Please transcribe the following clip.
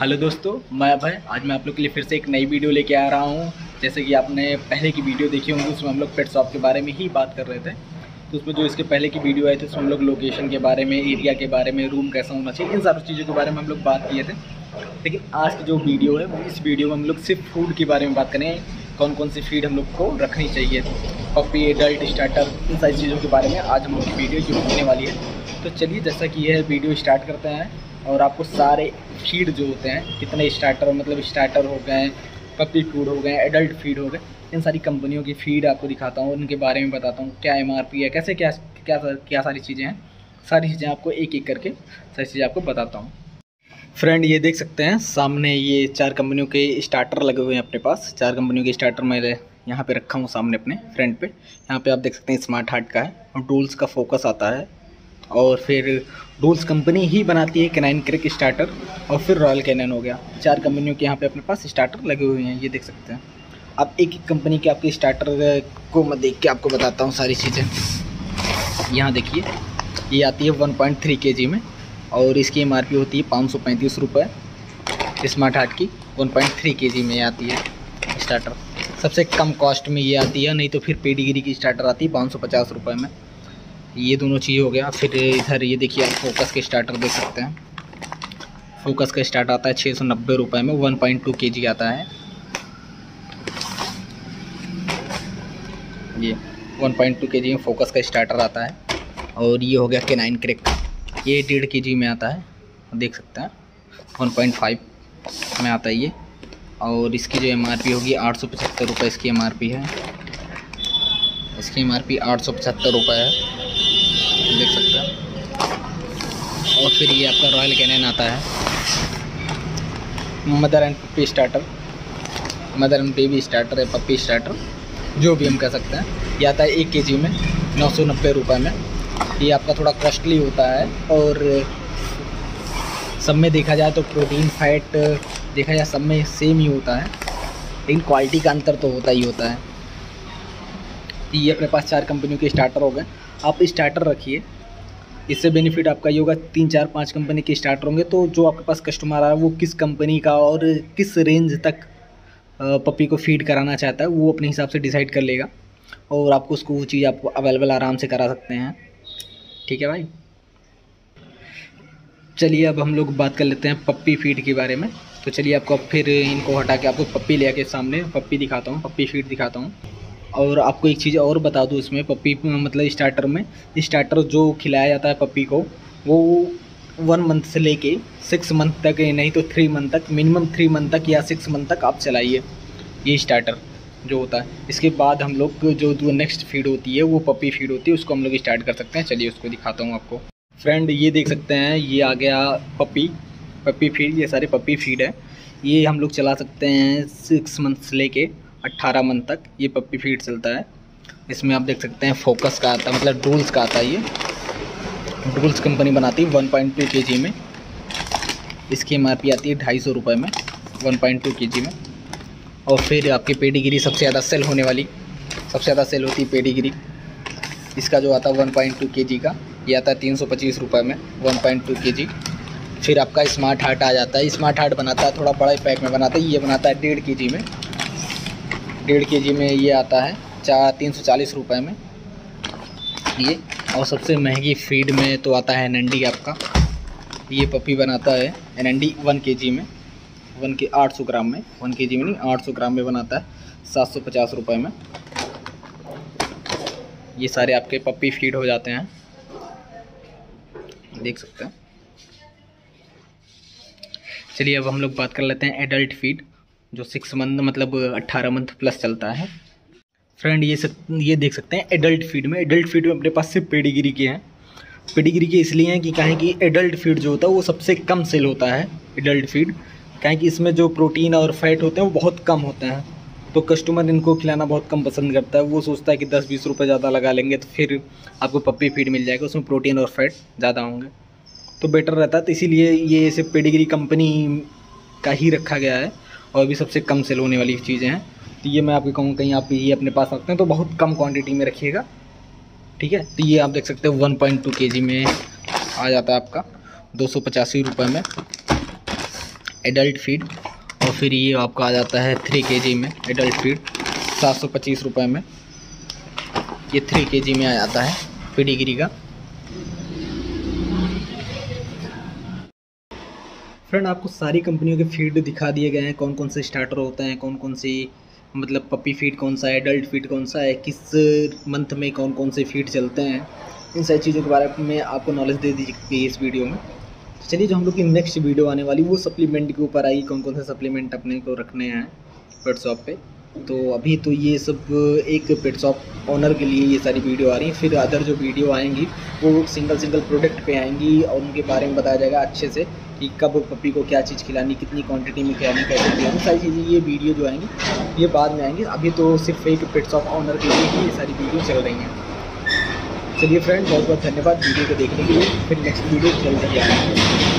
Hello दोस्तों, मैं अभय। आज मैं आप लोग के लिए फिर से एक नई वीडियो लेके आ रहा हूँ। जैसे कि आपने पहले की वीडियो देखी होंगी, उसमें हम लोग पेट शॉप के बारे में ही बात कर रहे थे। तो उसमें जो इसके पहले की वीडियो आई थी, उसमें हम लोग लोकेशन के बारे में एरिया के बारे में रूम कैसा होना चाहिए, इन सारी चीज़ों के बारे में हम लोग बात किए थे। लेकिन आज की जो वीडियो है इस वीडियो में हम लोग सिर्फ़ फ़ूड के बारे में बात करें कौन कौन सी फ़ीड हम लोग को रखनी चाहिए। पपी एडल्ट स्टार्टर इन सारी चीज़ों के बारे में आज हम लोग की वीडियो जो होने वाली है। तो चलिए, जैसा कि यह वीडियो स्टार्ट करते हैं और आपको सारे फ़ीड जो होते हैं, कितने स्टार्टर मतलब स्टार्टर हो गए पपी फ़ूड हो गए एडल्ट फ़ीड हो गए, इन सारी कंपनियों की फ़ीड आपको दिखाता हूँ, उनके बारे में बताता हूँ, क्या एमआरपी है, कैसे, क्या क्या क्या सारी चीज़ें हैं, सारी चीज़ें आपको एक एक करके सारी चीज़ें आपको बताता हूँ। फ्रेंड ये देख सकते हैं, सामने ये चार कंपनियों के स्टार्टर लगे हुए हैं अपने पास, चार कंपनियों के स्टार्टर मैं यहाँ पे रखा हूँ सामने अपने फ्रंट पे, यहाँ पे आप देख सकते हैं स्मार्ट हार्ट का है, और टूल्स का फोकस आता है, और फिर डोल्स कंपनी ही बनाती है कैनाइन क्रिक स्टार्टर और फिर रॉयल कैनन हो गया। चार कंपनियों के यहाँ पे अपने पास स्टार्टर लगे हुए हैं, ये देख सकते हैं। अब एक एक कंपनी के आपके स्टार्टर को मैं देख के आपको बताता हूँ सारी चीज़ें। यहाँ देखिए, ये आती है one point three K G में और इसकी एमआरपी होती है पाँच सौ पैंतीस रुपये स्मार्ट हार्ट की one point three K G में आती है स्टार्टर सबसे कम कॉस्ट में ये आती है, नहीं तो फिर पेडीगिरी की स्टार्टर आती है पाँच सौ पचास रुपये में। ये दोनों चीज़ हो गया। फिर इधर ये देखिए, आप फोकस के स्टार्टर देख सकते हैं। फोकस का स्टार्ट आता है छः सौ नब्बे रुपये में वन पॉइंट टू के जी आता है। ये वन पॉइंट टू के जी में फोकस का स्टार्टर आता है। और ये हो गया के नाइन क्रिक ये डेढ़ के जी में आता है, देख सकते हैं। वन पॉइंट फाइव में आता है ये। और इसकी जो एम आर पी होगी, आठ सौ पचहत्तर रुपये इसकी एम आर पी है। इसकी एम आर पी आठ सौ पचहत्तर रुपये है। देख सकते हैं। और फिर ये आपका रॉयल कैनन आता है। Mother and puppy starter mother and baby starter है पप्पी स्टार्टर जो भी हम कह सकते हैं। ये आता है एक के जी में, नौ सौ नब्बे रुपये में। ये आपका थोड़ा कॉस्टली होता है और सब में देखा जाए तो प्रोटीन फैट देखा जाए सब में सेम ही होता है। लेकिन क्वालिटी का अंतर तो होता ही होता है। ये अपने पास चार कंपनियों के स्टार्टर हो गए। आप स्टार्टर रखिए। इससे बेनिफिट आपका ये होगा, तीन, चार, पाँच कंपनी के स्टार्टर होंगे। तो जो आपके पास कस्टमर आ रहा है, वो किस कंपनी का और किस रेंज तक पपी को फ़ीड कराना चाहता है, वो अपने हिसाब से डिसाइड कर लेगा। और आपको उसको वो चीज़ आपको अवेलेबल आराम से करा सकते हैं। ठीक है भाई? चलिए, अब हम लोग बात कर लेते हैं पप्पी फ़ीड के बारे में। तो चलिए, आपको फिर इनको हटा के आपको पप्पी ले आके सामने पप्पी दिखाता हूँ पप्पी फ़ीड दिखाता हूँ। और आपको एक चीज़ और बता दूँ इसमें, पप्पी मतलब स्टार्टर में। स्टार्टर जो खिलाया जाता है पप्पी को, वो वन मंथ से लेके सिक्स मंथ तक नहीं तो थ्री मंथ तक मिनिमम थ्री मंथ तक या सिक्स मंथ तक आप चलाइए ये स्टार्टर जो होता है। इसके बाद हम लोग जो जो नेक्स्ट फ़ीड होती है, वो पपी फ़ीड होती है, उसको हम लोग स्टार्ट कर सकते हैं। चलिए उसको दिखाता हूँ आपको। फ्रेंड ये देख सकते हैं, ये आ गया पपी पपी फ़ीड ये सारे पपी फ़ीड है। ये हम लोग चला सकते हैं सिक्स मंथ से लेके अट्ठारह मंथ तक ये पप्पी फ़ीड चलता है। इसमें आप देख सकते हैं फोकस का आता है मतलब डूल्स का आता है ये। डूल्स कंपनी बनाती है वन पॉइंट टू के जी में। इसकी एम आती है ढाई सौ रुपये में वन पॉइंट टू के जी में। और फिर आपकी पेडीगिरी सबसे ज़्यादा सेल होने वाली, सबसे ज़्यादा सेल होती है पेडीगिरी इसका जो आता है वन पॉइंट टू के जी का, ये आता है तीन सौ पच्चीस रुपये में वन पॉइंट टू के जी फिर आपका स्मार्ट हार्ट आ जाता है स्मार्ट हार्ट बनाता है, थोड़ा बड़ा पैक में बनाता है, ये बनाता है डेढ़ के जी में। डेढ़ के जी में ये आता है, चार, तीन सौ चालीस रुपये में। ये, और सबसे महँगी फ़ीड में तो आता है एन आपका। ये पपी बनाता है एन एन डी वन के जी में, वन के आठ सौ ग्राम में, वन के जी में नहीं, आठ सौ ग्राम में बनाता है, सात सौ पचास रुपये में। ये सारे आपके पप्पी फ़ीड हो जाते हैं। देख सकते हैं। चलिए अब हम लोग बात कर लेते हैं एडल्ट फ़ीड जो सिक्स मंथ मतलब अट्ठारह मंथ प्लस चलता है। फ्रेंड ये सक, ये देख सकते हैं एडल्ट फ़ीड में। एडल्ट फ़ीड में अपने पास सिर्फ़ पेडीगिरी के हैं। पेडीगिरी के इसलिए हैं कि कहें कि एडल्ट फ़ीड जो होता है वो सबसे कम सेल होता है एडल्ट फ़ीड कहें कि इसमें जो प्रोटीन और फैट होते हैं वो बहुत कम होते हैं। तो कस्टमर इनको खिलाना बहुत कम पसंद करता है। वो सोचता है कि दस बीस रुपये ज़्यादा लगा लेंगे तो फिर आपको पप्पी फ़ीड मिल जाएगा। उसमें प्रोटीन और फैट ज़्यादा होंगे। तो बेटर रहता है। तो इसीलिए ये सिर्फ़ पेडीगिरी कंपनी का ही रखा गया है। और भी सबसे कम सेल होने वाली चीज़ें हैं। तो ये मैं आपको कहूँ, कहीं आप ये अपने पास रखते हैं तो बहुत कम क्वांटिटी में रखिएगा। ठीक है? तो ये आप देख सकते हैं वन पॉइंट टू के जी में आ जाता है आपका, दो सौ पचासी में। एडल्ट फ़ीड और फिर ये आपका आ जाता है थ्री के जी में एडल्ट फ़ीड सात सौ पच्चीस रुपये में। ये थ्री के जी में आ जाता है पीडीगिरी का। फ्रेंड आपको सारी कंपनियों के फ़ीड दिखा दिए गए हैं। कौन कौन से स्टार्टर होते हैं कौन कौन सी मतलब पपी फ़ीड कौन सा है एडल्ट फ़ीड कौन सा है, किस मंथ में कौन कौन से फ़ीड चलते हैं, इन सारी चीज़ों के बारे में आपको नॉलेज दे दी गई इस वीडियो में। तो चलिए जो हम लोग की नेक्स्ट वीडियो आने वाली, वो सप्लीमेंट के ऊपर आई कौन कौन से सप्लीमेंट अपने को रखने हैं पेट शॉप पे। तो अभी तो ये सब एक पेट शॉप ऑनर के लिए ये सारी वीडियो आ रही हैं। फिर अदर जो वीडियो आएँगी, वो सिंगल सिंगल प्रोडक्ट पे आएँगी और उनके बारे में बताया जाएगा अच्छे से। कि कब पपी को क्या चीज़ खिलानी, कितनी क्वांटिटी में खिलानी, कैसे खिलानी, सारी चीज़ें, ये वीडियो जो आएँगी, ये बाद में आएँगे। अभी तो सिर्फ़ एक पिट्स ऑफ़ ऑनर के लिए ही ये सारी वीडियो चल रही हैं। चलिए फ्रेंड बहुत बहुत धन्यवाद वीडियो को देखने के लिए। फिर नेक्स्ट वीडियो जल्दी आएँगे